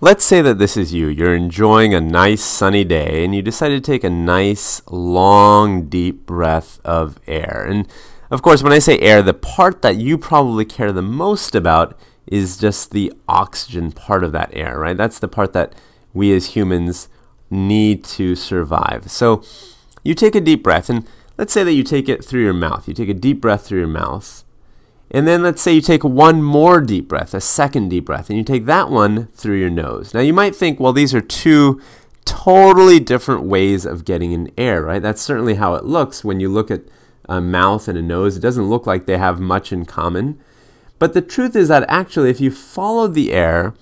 let's say that this is you. You're enjoying a nice sunny day and you decide to take a nice, long, deep breath of air. And of course, when I say air, the part that you probably care the most about is just the oxygen part of that air, right? That's the part that we as humans need to survive. So you take a deep breath, and let's say that you take it through your mouth. You take a deep breath through your mouth. And then let's say you take one more deep breath, a second deep breath, and you take that one through your nose. Now you might think, well, these are two totally different ways of getting in air, right? That's certainly how it looks when you look at a mouth and a nose. It doesn't look like they have much in common. But the truth is that actually, if you follow the air,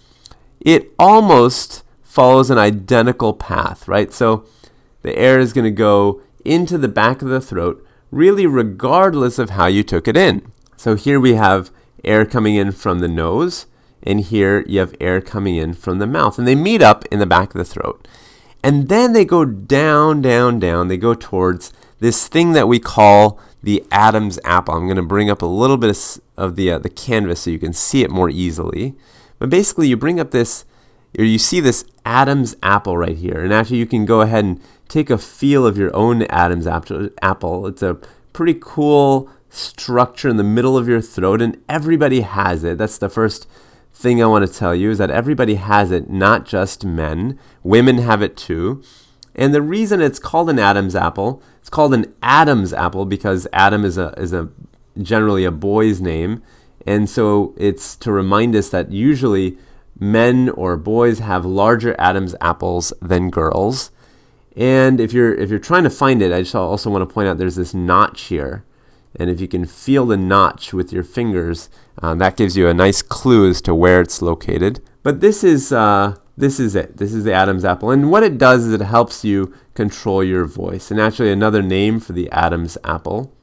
it almost follows an identical path, right? So the air is going to go into the back of the throat, really regardless of how you took it in. So here we have air coming in from the nose, and here you have air coming in from the mouth. And they meet up in the back of the throat. And then they go down, down, down. They go towards this thing that we call the Adam's apple. I'm going to bring up a little bit of the, uh, the canvas so you can see it more easily. But basically, you bring up this, or you see this Adam's apple right here. And actually, you can go ahead and take a feel of your own Adam's apple. It's a pretty cool structure in the middle of your throat, and everybody has it. That's the first thing I want to tell you is that everybody has it, not just men. Women have it too. And the reason it's called an Adam's apple, it's called an Adam's apple because Adam is a is a generally a boy's name. And so it's to remind us that usually men or boys have larger Adam's apples than girls. And if you're if you're trying to find it, I just also want to point out there's this notch here. And if you can feel the notch with your fingers, uh, that gives you a nice clue as to where it's located. But this is, uh, this is it. This is the Adam's apple. And what it does is it helps you control your voice. And actually, another name for the Adam's apple,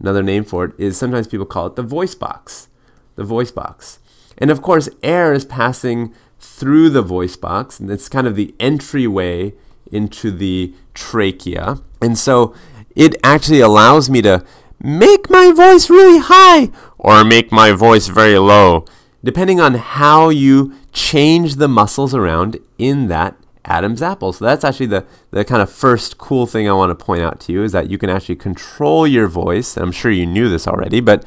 another name for it, is sometimes people call it the voice box. The voice box. And of course, air is passing through the voice box, and it's kind of the entryway into the trachea. And so it actually allows me to make my voice really high or make my voice very low, depending on how you change the muscles around in that Adam's apple. So that's actually the, the kind of first cool thing I want to point out to you is that you can actually control your voice. I'm sure you knew this already, but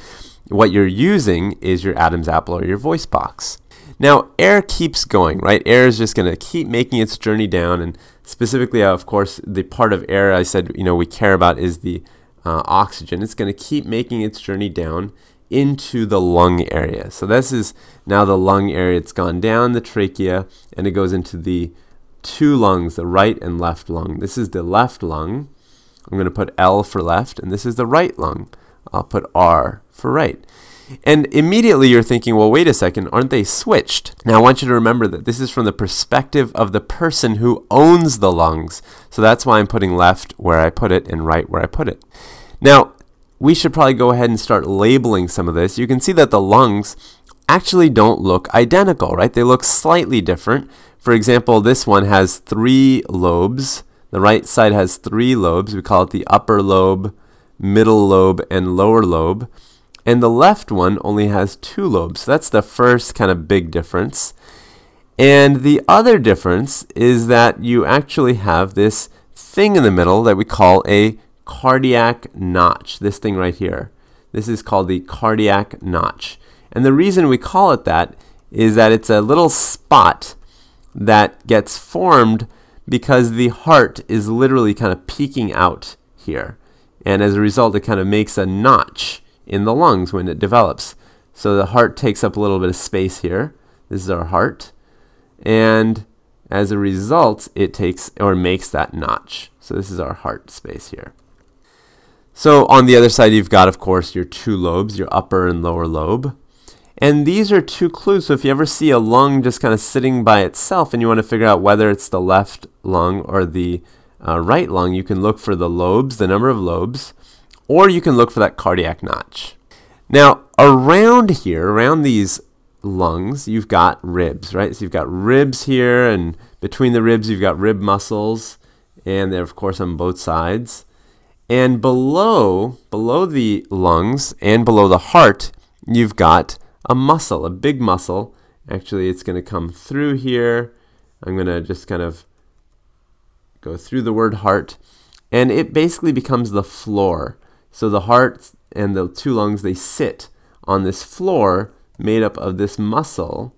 what you're using is your Adam's apple or your voice box. Now, air keeps going, right? Air is just going to keep making its journey down. And specifically, of course, the part of air I said, you know, we care about is the uh, oxygen, it's going to keep making its journey down into the lung area. So this is now the lung area. It's gone down the trachea and it goes into the two lungs, the right and left lung. This is the left lung. I'm going to put L for left, and this is the right lung. I'll put R for right. And immediately you're thinking, well, wait a second, aren't they switched? Now I want you to remember that this is from the perspective of the person who owns the lungs. So that's why I'm putting left where I put it and right where I put it. Now, we should probably go ahead and start labeling some of this. You can see that the lungs actually don't look identical, right? They look slightly different. For example, this one has three lobes. The right side has three lobes. We call it the upper lobe, middle lobe, and lower lobe. And the left one only has two lobes. So that's the first kind of big difference. And the other difference is that you actually have this thing in the middle that we call a cardiac notch, this thing right here. This is called the cardiac notch. And the reason we call it that is that it's a little spot that gets formed because the heart is literally kind of peeking out here. And as a result, it kind of makes a notch in the lungs when it develops. So the heart takes up a little bit of space here. This is our heart. And as a result, it takes or makes that notch. So this is our heart space here. So on the other side, you've got, of course, your two lobes, your upper and lower lobe. And these are two clues. So if you ever see a lung just kind of sitting by itself and you want to figure out whether it's the left lung or the uh, right lung, you can look for the lobes, the number of lobes, or you can look for that cardiac notch. Now, around here, around these lungs, you've got ribs, right? So you've got ribs here, and between the ribs, you've got rib muscles, and they're, of course, on both sides. And below, below the lungs and below the heart, you've got a muscle, a big muscle, Actually, it's going to come through here. I'm going to just kind of go through the word heart. And it basically becomes the floor. So the heart and the two lungs, they sit on this floor made up of this muscle.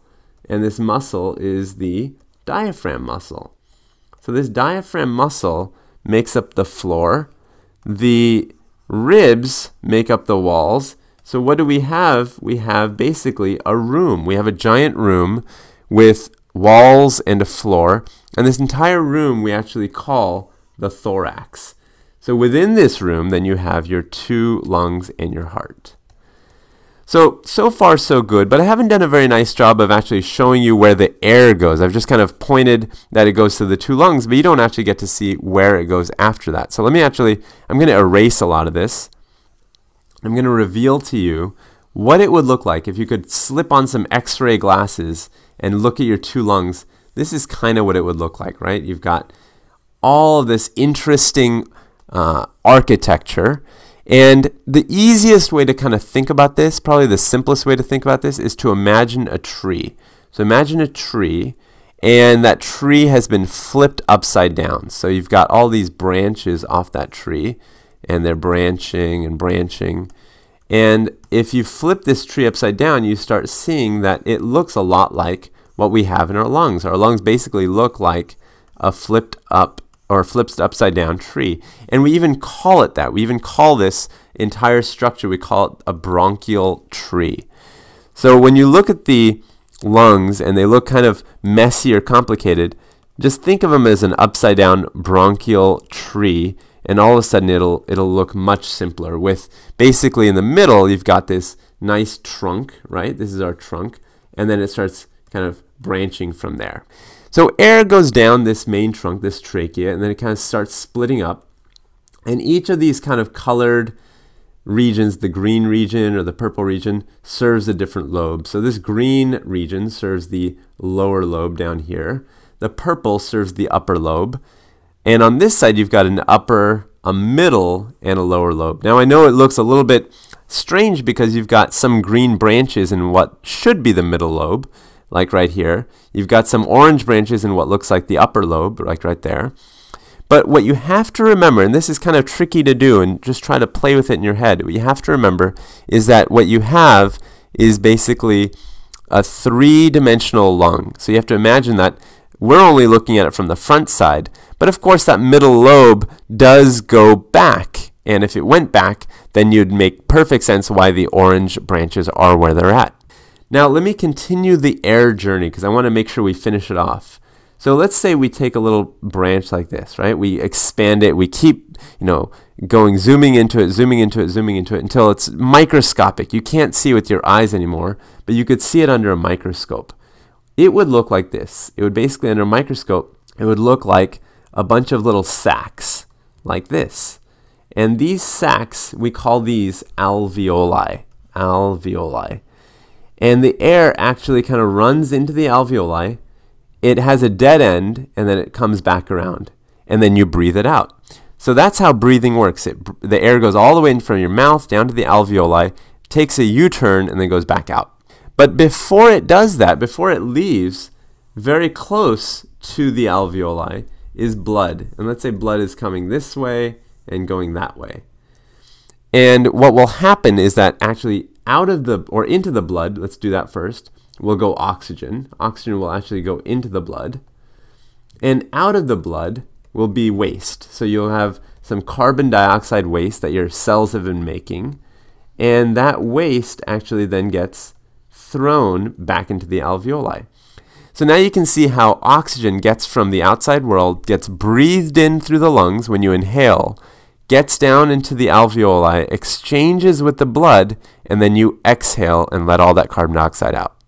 And this muscle is the diaphragm muscle. So this diaphragm muscle makes up the floor. The ribs make up the walls. So what do we have? We have basically a room. We have a giant room with walls and a floor. And this entire room we actually call the thorax. So within this room, then you have your two lungs and your heart. So, so far so good, but I haven't done a very nice job of actually showing you where the air goes. I've just kind of pointed that it goes to the two lungs, but you don't actually get to see where it goes after that. So let me actually, I'm going to erase a lot of this. I'm going to reveal to you what it would look like if you could slip on some x-ray glasses and look at your two lungs. This is kind of what it would look like, right? You've got all of this interesting uh, architecture and the easiest way to kind of think about this, probably the simplest way to think about this, is to imagine a tree. So imagine a tree, and that tree has been flipped upside down. So you've got all these branches off that tree, and they're branching and branching. And if you flip this tree upside down, you start seeing that it looks a lot like what we have in our lungs. Our lungs basically look like a flipped up or flips the upside down tree. And we even call it that. We even call this entire structure, we call it a bronchial tree. So when you look at the lungs and they look kind of messy or complicated, just think of them as an upside down bronchial tree and all of a sudden it'll it'll look much simpler with basically in the middle you've got this nice trunk, right? This is our trunk and then it starts kind of branching from there. So air goes down this main trunk, this trachea, and then it kind of starts splitting up. And each of these kind of colored regions, the green region or the purple region, serves a different lobe. So this green region serves the lower lobe down here. The purple serves the upper lobe. And on this side, you've got an upper, a middle, and a lower lobe. Now, I know it looks a little bit strange because you've got some green branches in what should be the middle lobe like right here. You've got some orange branches in what looks like the upper lobe, like right there. But what you have to remember, and this is kind of tricky to do, and just try to play with it in your head, what you have to remember is that what you have is basically a three-dimensional lung. So you have to imagine that we're only looking at it from the front side, but of course that middle lobe does go back. And if it went back, then you'd make perfect sense why the orange branches are where they're at. Now let me continue the air journey because I want to make sure we finish it off. So let's say we take a little branch like this, right? We expand it, we keep, you know, going zooming into it, zooming into it, zooming into it until it's microscopic. You can't see with your eyes anymore, but you could see it under a microscope. It would look like this. It would basically under a microscope, it would look like a bunch of little sacs like this. And these sacs, we call these alveoli. Alveoli and the air actually kind of runs into the alveoli. It has a dead end, and then it comes back around, and then you breathe it out. So that's how breathing works. It, the air goes all the way in from your mouth down to the alveoli, takes a U-turn, and then goes back out. But before it does that, before it leaves, very close to the alveoli is blood. And let's say blood is coming this way and going that way. And what will happen is that actually out of the, or into the blood, let's do that first, will go oxygen. Oxygen will actually go into the blood. And out of the blood will be waste. So you'll have some carbon dioxide waste that your cells have been making. And that waste actually then gets thrown back into the alveoli. So now you can see how oxygen gets from the outside world, gets breathed in through the lungs when you inhale, gets down into the alveoli, exchanges with the blood, and then you exhale and let all that carbon dioxide out.